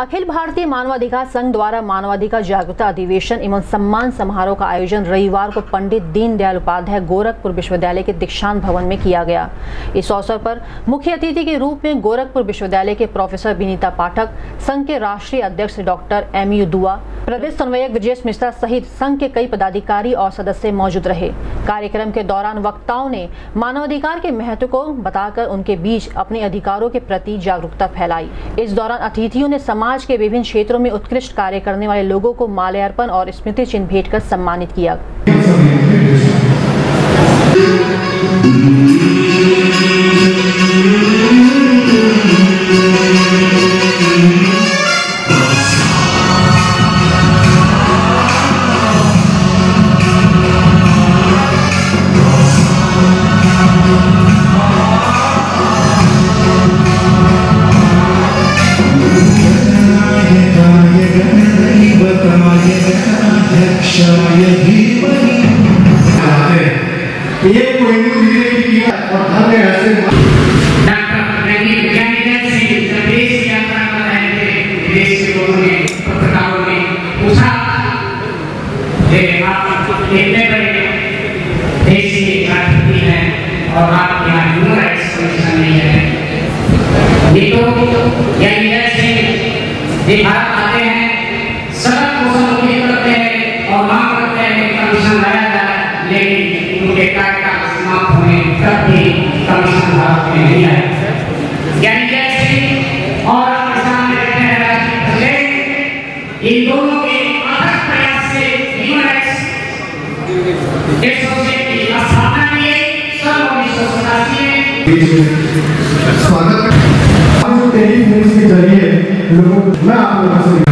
अखिल भारतीय मानवाधिकार संघ द्वारा मानवाधिकार जागरूकता अधिवेशन एवं सम्मान समारोह का आयोजन रविवार को पंडित दीनदयाल उपाध्याय गोरखपुर विश्वविद्यालय के दीक्षांत भवन में किया गया। इस अवसर पर मुख्य अतिथि के रूप में गोरखपुर विश्वविद्यालय के प्रोफेसर विनीता पाठक, संघ के राष्ट्रीय अध्यक्ष डॉक्टर एम यू दुआ प्रदेश समन्वयक ब्रजेश मिश्रा सहित संघ के कई पदाधिकारी और सदस्य मौजूद रहे। कार्यक्रम के दौरान वक्ताओं ने मानवाधिकार के महत्व को बताकर उनके बीच अपने अधिकारों के प्रति जागरूकता फैलाई। इस दौरान अतिथियों ने समाज के विभिन्न क्षेत्रों में उत्कृष्ट कार्य करने वाले लोगों को माल्यार्पण और स्मृति चिन्ह भेंट कर सम्मानित किया। ये कोई किया और धन्य ऐसे डॉक्टर नगीब करते कमीशन लाया जाए लेकिन उनके समाप्त होने तक भी कमीशन भारत में नहीं ज्ञानीधर सिंह और इन दोनों के अथक प्रयास से ह्यूमन राइट्स की स्थापना की सन उन्नीस सौ सतासी में स्वागत के ज़रिए लोगों को मैं आप लोगों से